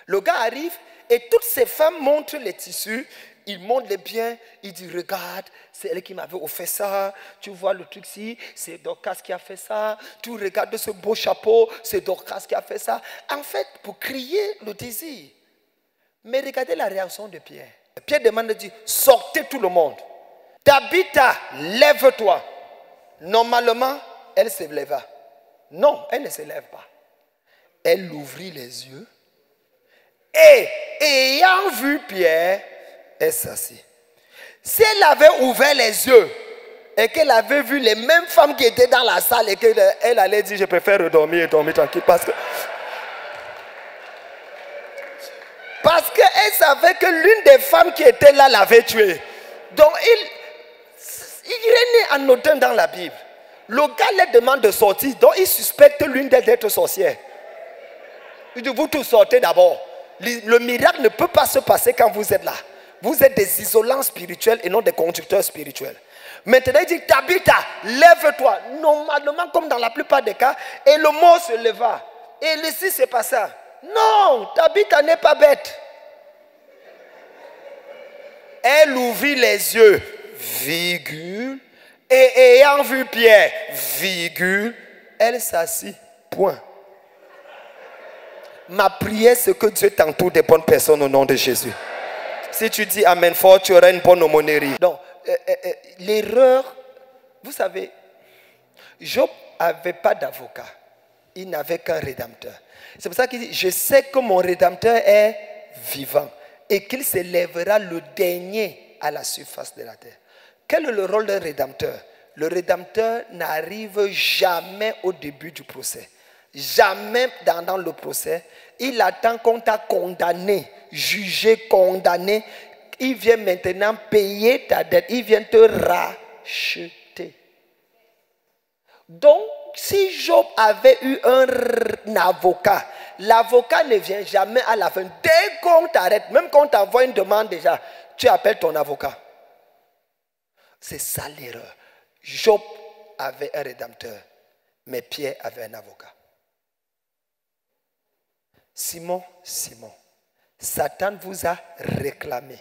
Le gars arrive et toutes ces femmes montrent les tissus. Il montre les biens. Il dit Regarde, c'est elle qui m'avait offert ça. Tu vois le truc ici, c'est Dorcas qui a fait ça. Tu regardes ce beau chapeau, c'est Dorcas qui a fait ça. En fait, pour crier le désir. Mais regardez la réaction de Pierre. Pierre demande dit Sortez tout le monde. Tabitha, lève-toi. Normalement, elle se leva. Non, elle ne se lève pas. Elle ouvrit les yeux et ayant vu Pierre, elle s'assit. Si elle avait ouvert les yeux et qu'elle avait vu les mêmes femmes qui étaient dans la salle et qu'elle allait dire, je préfère redormir et dormir tranquille parce que... Parce qu'elle savait que l'une des femmes qui était là l'avait tué. Donc, il, il est né anodin dans la Bible. Le gars leur demande de sortir, donc il suspecte l'une d'elles d'être sorcière. Il dit, vous tous sortez d'abord. Le miracle ne peut pas se passer quand vous êtes là. Vous êtes des isolants spirituels et non des conducteurs spirituels. Maintenant, il dit, Tabitha, lève-toi. Normalement, comme dans la plupart des cas, et le mot se leva. Et ici, c'est pas ça. Non, Tabitha n'est pas bête. Elle ouvrit les yeux, virgule, et ayant vu Pierre, virgule, elle s'assit, point. Ma prière, c'est que Dieu t'entoure des bonnes personnes au nom de Jésus. Si tu dis Amen fort, tu auras une bonne aumônerie. Donc, euh, euh, euh, l'erreur, vous savez, Job n'avait pas d'avocat. Il n'avait qu'un rédempteur. C'est pour ça qu'il dit, je sais que mon rédempteur est vivant et qu'il s'élèvera le dernier à la surface de la terre. Quel est le rôle d'un rédempteur? Le rédempteur n'arrive jamais au début du procès. Jamais dans, le procès. Il attend qu'on t'a condamné, jugé, condamné. Il vient maintenant payer ta dette. Il vient te racheter. Donc, si Job avait eu un avocat, l'avocat ne vient jamais à la fin. Dès qu'on t'arrête, même quand on t'envoie une demande déjà, tu appelles ton avocat. C'est ça l'erreur. Job avait un rédempteur, mais Pierre avait un avocat. Simon, Simon, Satan vous a réclamé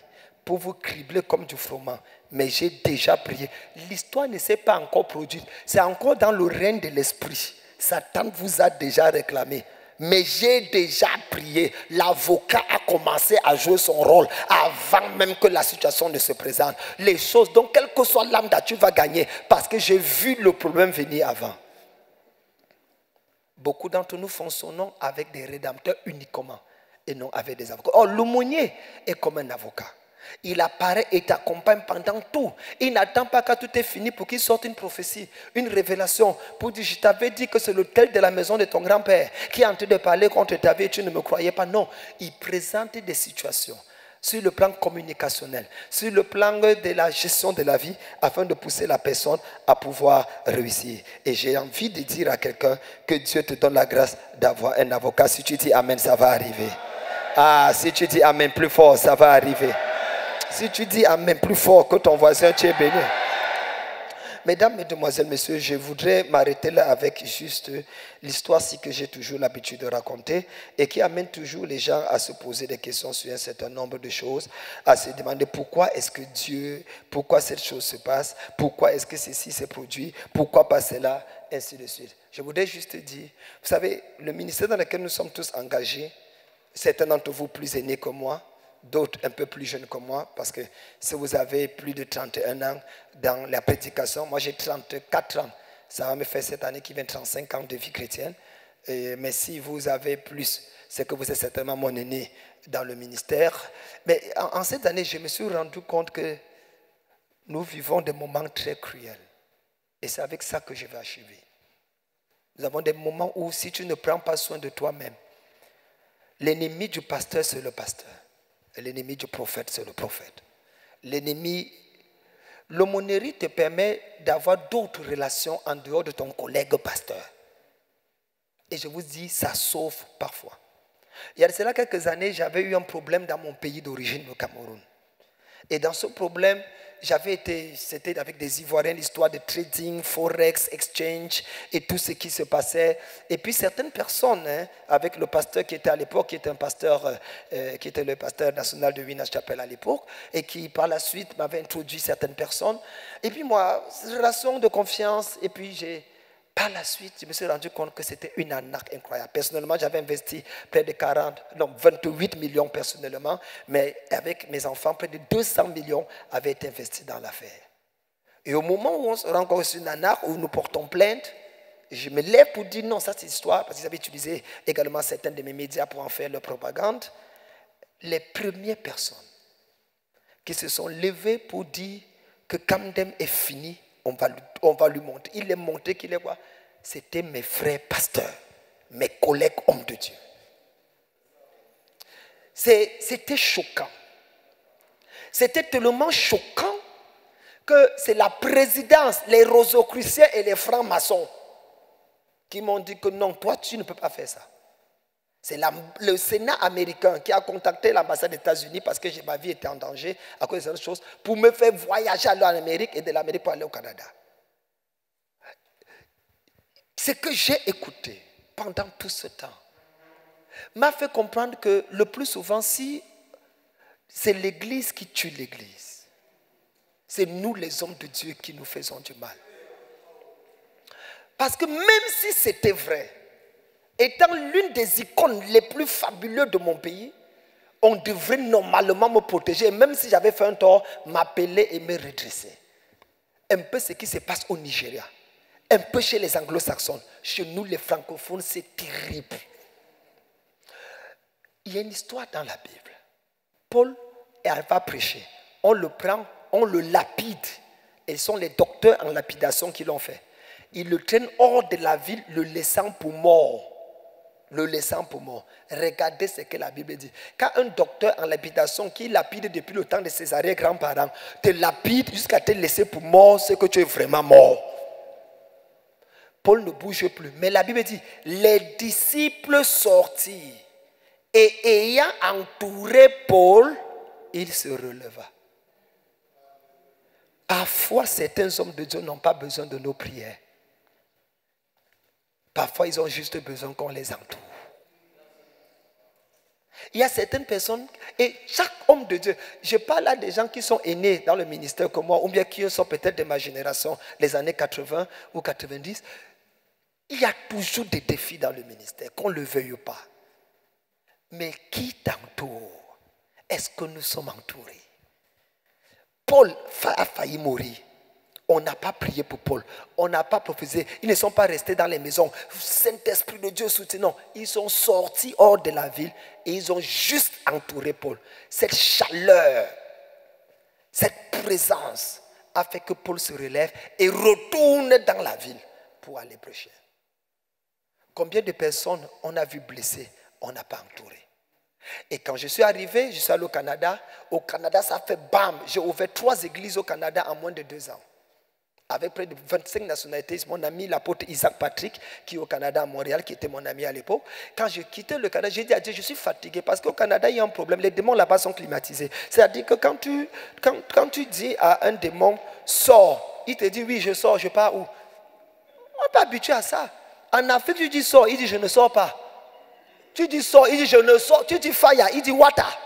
pour vous cribler comme du froment. Mais j'ai déjà prié. L'histoire ne s'est pas encore produite. C'est encore dans le règne de l'esprit. Satan vous a déjà réclamé. Mais j'ai déjà prié. L'avocat a commencé à jouer son rôle avant même que la situation ne se présente. Les choses, donc quelle que soit l'âme tu vas gagner parce que j'ai vu le problème venir avant. Beaucoup d'entre nous nom avec des rédempteurs uniquement et non avec des avocats. Or, l'aumônier est comme un avocat. Il apparaît et t'accompagne pendant tout. Il n'attend pas quand tout est fini pour qu'il sorte une prophétie, une révélation, pour dire, je t'avais dit que c'est l'hôtel de la maison de ton grand-père qui est en train de parler contre ta vie et tu ne me croyais pas. Non, il présente des situations sur le plan communicationnel, sur le plan de la gestion de la vie, afin de pousser la personne à pouvoir réussir. Et j'ai envie de dire à quelqu'un que Dieu te donne la grâce d'avoir un avocat. Si tu dis Amen, ça va arriver. Ah, si tu dis Amen plus fort, ça va arriver. Si tu dis Amen plus fort que ton voisin, tu es béni. Mesdames, Mesdemoiselles, Messieurs, je voudrais m'arrêter là avec juste l'histoire que j'ai toujours l'habitude de raconter et qui amène toujours les gens à se poser des questions sur un certain nombre de choses, à se demander pourquoi est-ce que Dieu, pourquoi cette chose se passe, pourquoi est-ce que ceci s'est produit, pourquoi pas cela, ainsi de suite. Je voudrais juste dire, vous savez, le ministère dans lequel nous sommes tous engagés, certains d'entre vous plus aînés que moi, d'autres un peu plus jeunes que moi, parce que si vous avez plus de 31 ans dans la prédication, moi j'ai 34 ans, ça va me faire cette année qui vient 35 ans de vie chrétienne. mais si vous avez plus, c'est que vous êtes certainement mon aîné dans le ministère. Mais en, en cette année, je me suis rendu compte que nous vivons des moments très cruels. Et c'est avec ça que je vais achever. Nous avons des moments où si tu ne prends pas soin de toi-même, l'ennemi du pasteur, c'est le pasteur. L'ennemi du prophète, c'est le prophète. L'ennemi, l'aumônerie te permet d'avoir d'autres relations en dehors de ton collègue pasteur. Et je vous dis, ça sauve parfois. Il y a cela quelques années, j'avais eu un problème dans mon pays d'origine, le Cameroun. Et dans ce problème, j'avais été, c'était avec des Ivoiriens, l'histoire de trading, forex, exchange et tout ce qui se passait. Et puis certaines personnes, hein, avec le pasteur qui était à l'époque, qui était un pasteur, euh, qui était le pasteur national de Winners Chapel à l'époque, et qui par la suite m'avait introduit certaines personnes. Et puis moi, relation de confiance, et puis j'ai par la suite, je me suis rendu compte que c'était une arnaque incroyable. Personnellement, j'avais investi près de 40, non, 28 millions personnellement, mais avec mes enfants, près de 200 millions avaient été investis dans l'affaire. Et au moment où on se rend compte que c'est une arnaque, où nous portons plainte, je me lève pour dire non, ça c'est l'histoire, parce qu'ils avaient utilisé également certains de mes médias pour en faire leur propagande. Les premières personnes qui se sont levées pour dire que Camden est fini, on va, lui montrer. Il est montré qu'il est quoi? C'était mes frères pasteurs, mes collègues hommes de Dieu. C'était choquant. C'était tellement choquant que c'est la présidence, les rosocruciens et les francs-maçons qui m'ont dit que non, toi, tu ne peux pas faire ça. C'est le Sénat américain qui a contacté l'ambassade des États-Unis parce que ma vie était en danger à cause de cette chose pour me faire voyager en Amérique et de l'Amérique pour aller au Canada. Ce que j'ai écouté pendant tout ce temps m'a fait comprendre que le plus souvent, si c'est l'Église qui tue l'Église, c'est nous les hommes de Dieu qui nous faisons du mal. Parce que même si c'était vrai, étant l'une des icônes les plus fabuleuses de mon pays, on devrait normalement me protéger, même si j'avais fait un tort, m'appeler et me redresser. Un peu ce qui se passe au Nigeria, un peu chez les anglo-saxons, chez nous les francophones, c'est terrible. Il y a une histoire dans la Bible. Paul va prêcher. On le prend, on le lapide. Et ce sont les docteurs en lapidation qui l'ont fait. Ils le traînent hors de la ville, le laissant pour mort. Le laissant pour mort. Regardez ce que la Bible dit. Quand un docteur en lapidation qui lapide depuis le temps de ses arrière-grands-parents te lapide jusqu'à te laisser pour mort, c'est que tu es vraiment mort. Paul ne bouge plus. Mais la Bible dit, les disciples sortirent et ayant entouré Paul, il se releva. Parfois, certains hommes de Dieu n'ont pas besoin de nos prières. Parfois, ils ont juste besoin qu'on les entoure. Il y a certaines personnes, et chaque homme de Dieu, je parle à des gens qui sont aînés dans le ministère comme moi, ou bien qui sont peut-être de ma génération, les années 80 ou 90. Il y a toujours des défis dans le ministère, qu'on le veuille pas. Mais qui t'entoure? Est-ce que nous sommes entourés? Paul a failli mourir. On n'a pas prié pour Paul. On n'a pas prophétisé. Ils ne sont pas restés dans les maisons. Saint-Esprit de Dieu soutenant. Ils sont sortis hors de la ville et ils ont juste entouré Paul. Cette chaleur, cette présence a fait que Paul se relève et retourne dans la ville pour aller prêcher. Combien de personnes on a vu blessées on n'a pas entouré. Et quand je suis arrivé, je suis allé au Canada. Au Canada, ça fait bam. J'ai ouvert trois églises au Canada en moins de deux ans. Avec près de 25 nationalités. Mon ami, l'apôtre Isaac Patrick, qui est au Canada, à Montréal, qui était mon ami à l'époque. Quand j'ai quitté le Canada, j'ai dit à Dieu, je suis fatigué parce qu'au Canada, il y a un problème. Les démons là-bas sont climatisés. C'est-à-dire que quand tu, quand, quand tu dis à un démon, sors, il te dit, oui, je sors, je pars où? On n'est pas habitué à ça. En Afrique, tu dis sors, il dit, je ne sors pas. Tu dis sors, il dit je ne sors. Tu dis fire, il dit water.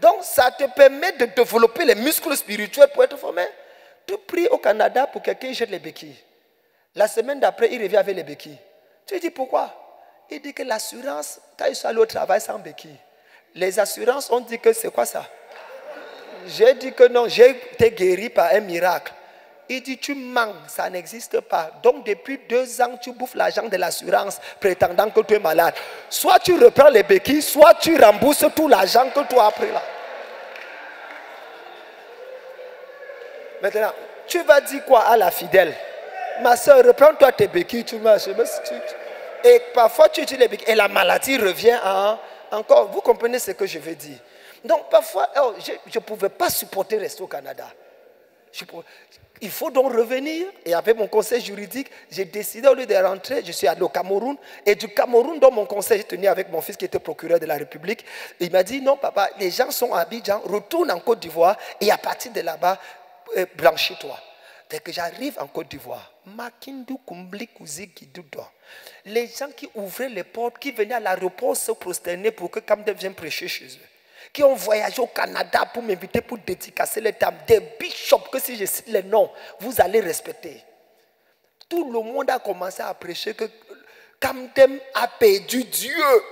Donc ça te permet de développer les muscles spirituels pour être formé. Tu pries au Canada pour quelqu'un jette les béquilles. La semaine d'après, il revient avec les béquilles. Tu dis pourquoi? Il dit que l'assurance, quand il sont allé au travail sans béquilles, les assurances ont dit que c'est quoi ça? J'ai dit que non, j'ai été guéri par un miracle. Il dit, tu manques, ça n'existe pas. Donc depuis deux ans, tu bouffes l'argent de l'assurance prétendant que tu es malade. Soit tu reprends les béquilles, soit tu rembourses tout l'argent que tu as pris là. Maintenant, tu vas dire quoi à la fidèle? Ma soeur, reprends-toi tes béquilles, tu marches. Et parfois, tu dis les béquilles et la maladie revient encore. Vous comprenez ce que je veux dire? Donc parfois, oh, je ne pouvais pas supporter rester au Canada. Il faut donc revenir. Et avec mon conseil juridique, j'ai décidé au lieu de rentrer, je suis allé au Cameroun. Et du Cameroun, dans mon conseil, j'ai tenu avec mon fils qui était procureur de la République. Il m'a dit, non papa, les gens sont à Abidjan, retourne en Côte d'Ivoire et à partir de là-bas, blanchis-toi. Dès que j'arrive en Côte d'Ivoire, les gens qui ouvraient les portes, qui venaient à l'aéroport se prosterner pour que Kamden vienne prêcher chez eux qui ont voyagé au Canada pour m'inviter pour dédicacer les tables, des bishops que si je cite les noms, vous allez respecter. Tout le monde a commencé à prêcher que Kamdem a perdu Dieu.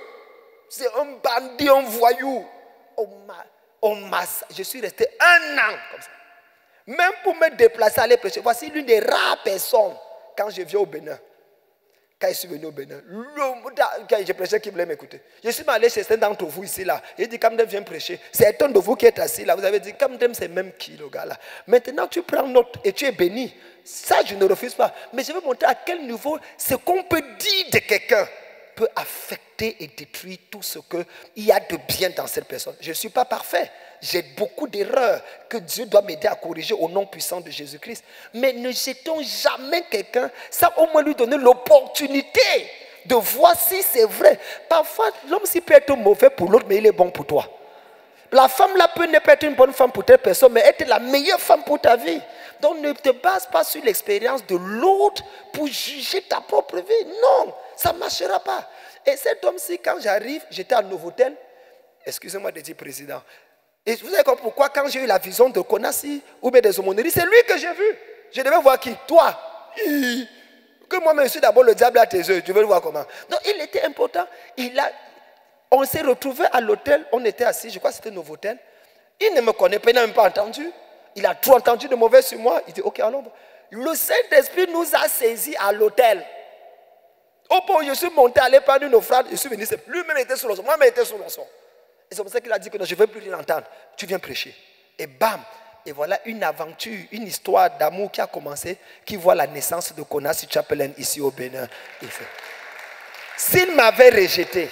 C'est un bandit, un voyou. On je suis resté un an comme ça. Même pour me déplacer, aller prêcher. Voici l'une des rares personnes quand je viens au Bénin quand je suis venu au Bénin, quand j'ai prêché, qui voulait m'écouter. Je suis allé chez certains d'entre vous ici, là. Il dit, Kamdem vient prêcher. C'est un de vous qui êtes assis là. Vous avez dit, Kamdem, c'est même qui, le gars là? Maintenant, tu prends note et tu es béni. Ça, je ne refuse pas. Mais je veux montrer à quel niveau ce qu'on peut dire de quelqu'un peut affecter et détruire tout ce qu'il y a de bien dans cette personne. Je ne suis pas parfait. J'ai beaucoup d'erreurs que Dieu doit m'aider à corriger au nom puissant de Jésus-Christ. Mais ne jetons jamais quelqu'un sans au moins lui donner l'opportunité de voir si c'est vrai. Parfois, l'homme s'il peut être mauvais pour l'autre, mais il est bon pour toi. La femme là peut ne pas être une bonne femme pour telle personne, mais être la meilleure femme pour ta vie. Donc ne te base pas sur l'expérience de l'autre pour juger ta propre vie. Non, ça ne marchera pas. Et cet homme-ci, quand j'arrive, j'étais à Novotel. Excusez-moi de dire président. Et vous savez pourquoi, quand j'ai eu la vision de Konasi ou bien des aumôneries, c'est lui que j'ai vu. Je devais voir qui? Toi. Que moi-même, je suis d'abord le diable à tes yeux. Tu veux le voir comment? Donc, il était important. Il a, on s'est retrouvé à l'hôtel. On était assis, je crois que c'était Novotel. Il ne me connaît pas, il n'a même pas entendu. Il a trop entendu de mauvais sur moi. Il dit, ok, allons. Le Saint-Esprit nous a saisis à l'hôtel. Au point où je suis monté, aller prendre une offrande, je suis venu. Lui-même était sur le. Moi-même était sur le. Et c'est pour ça qu'il a dit que non, je ne veux plus l'entendre. Tu viens prêcher. Et bam, et voilà une aventure, une histoire d'amour qui a commencé, qui voit la naissance de Konasi Chapelain ici au Bénin. S'il m'avait rejeté,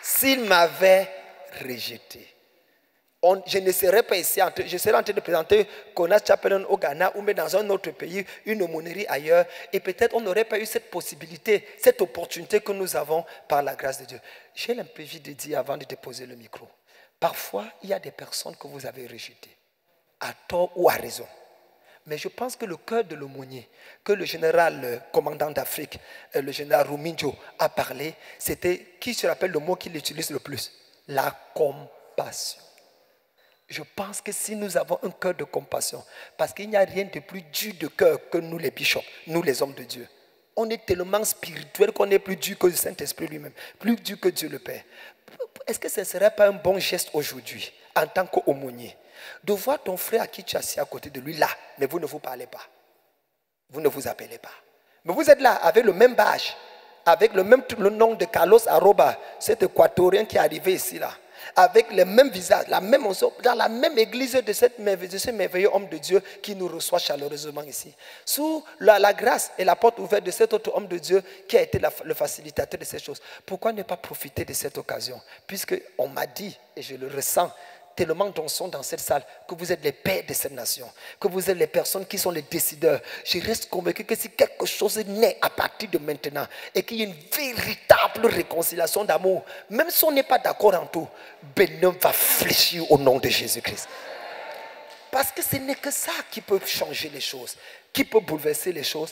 s'il m'avait rejeté, je ne serais pas ici, je serais en train de présenter Konas Chapelain au Ghana ou même dans un autre pays, une aumônerie ailleurs, et peut-être on n'aurait pas eu cette possibilité, cette opportunité que nous avons par la grâce de Dieu. J'ai l'impression de dire avant de déposer le micro, parfois il y a des personnes que vous avez rejetées, à tort ou à raison. Mais je pense que le cœur de l'aumônier, que le général le commandant d'Afrique, euh, le général Ruminjo, a parlé, c'était, qui se rappelle le mot qu'il utilise le plus? La compassion. Je pense que si nous avons un cœur de compassion, parce qu'il n'y a rien de plus dur de cœur que nous les bishops, nous les hommes de Dieu. On est tellement spirituel qu'on est plus dur que le Saint-Esprit lui-même, plus dur que Dieu le Père. Est-ce que ce ne serait pas un bon geste aujourd'hui, en tant qu'aumônier, de voir ton frère à qui tu as assis à côté de lui là, mais vous ne vous parlez pas. Vous ne vous appelez pas. Mais vous êtes là avec le même badge, avec le même le nom de Carlos Aroba, cet équatorien qui est arrivé ici là avec le même visage, la même dans la même église de, cette ce merveilleux homme de Dieu qui nous reçoit chaleureusement ici. Sous la, grâce et la porte ouverte de cet autre homme de Dieu qui a été le facilitateur de ces choses. Pourquoi ne pas profiter de cette occasion? Puisque on m'a dit, et je le ressens, tellement d'onction dans cette salle que vous êtes les pères de cette nation, que vous êtes les personnes qui sont les décideurs. Je reste convaincu que si quelque chose naît à partir de maintenant et qu'il y a une véritable réconciliation d'amour, même si on n'est pas d'accord en tout, Bénin va fléchir au nom de Jésus-Christ. Parce que ce n'est que ça qui peut changer les choses, qui peut bouleverser les choses.